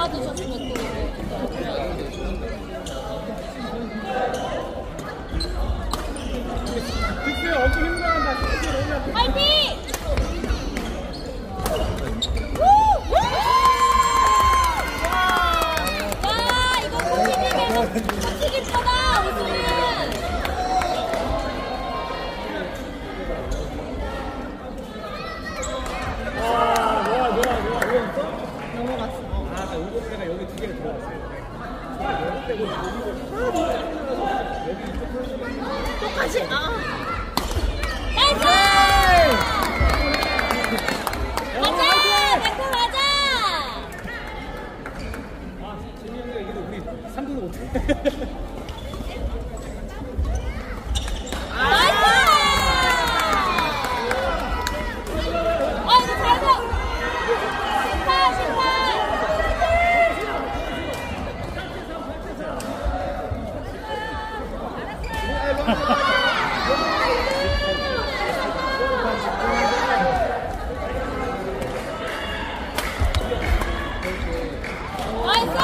봐주셨으면 또 엄청 힘들어한다. 화이팅! 야, 이거 코치님의 엄청 기쁘다, 우승은! 와, 뭐야, 뭐야, 뭐야. 이거 있어? 넘어갔어. 아, 나 우고스가 여기 두 개가 들어갔어요. 똑같이, 아. 나이스! 가자! 백호 가자! 아, 재민이가 이기도 우리 3등도 못해. 나이스! 아이고, 잘 가! 심판, 심판! 나이스!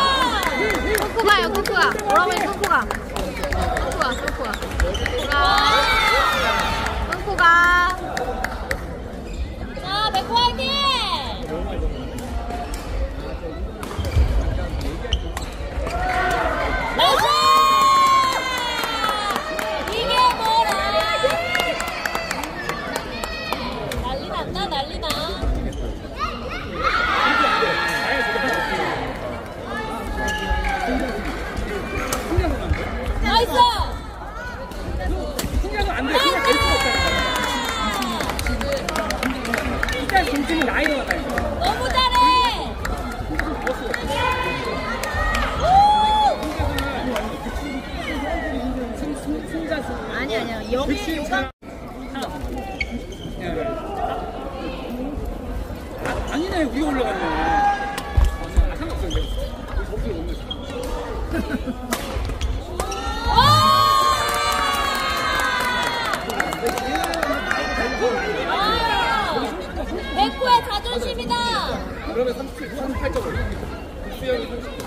코코가. 여러분, 코코가. 코코가, 코코가. 코코가. 여기, 요가. 아, 아니네, 위에 올라갔네. 아, 상관없어, 근데. 우리 못 냈어. 백호의 자존심이다! 그러면 37, 38점을. 수영이 30.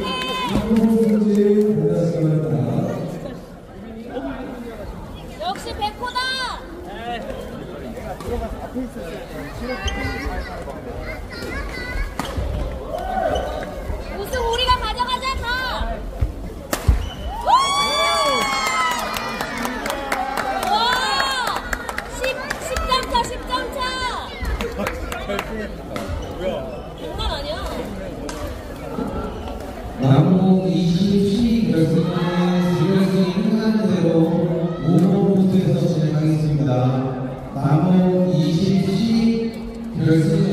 남은 20시 결승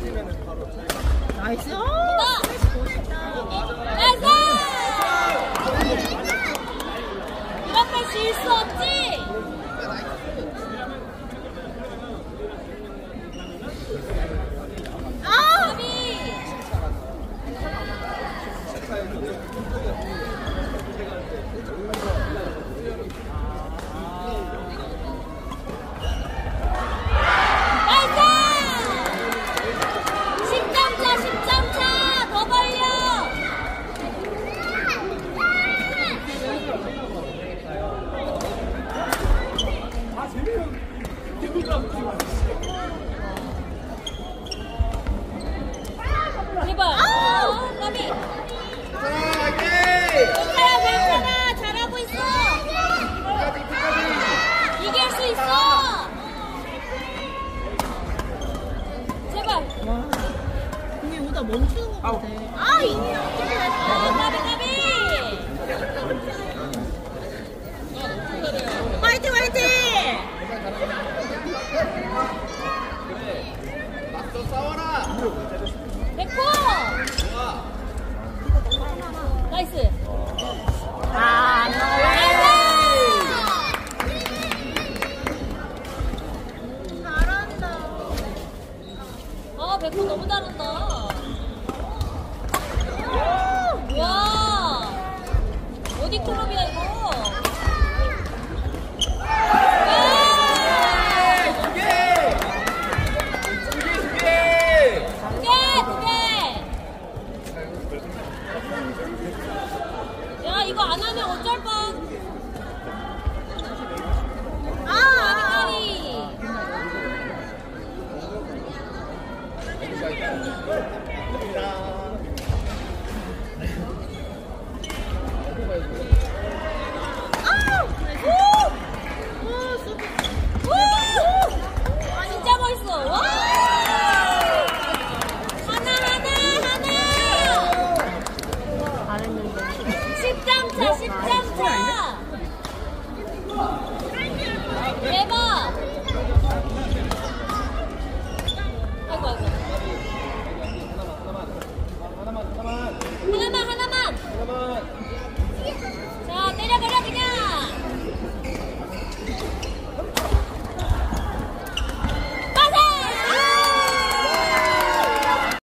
빠지면 바로 저희가 나이스! 어! 나이스! 이런 말 실수 없지!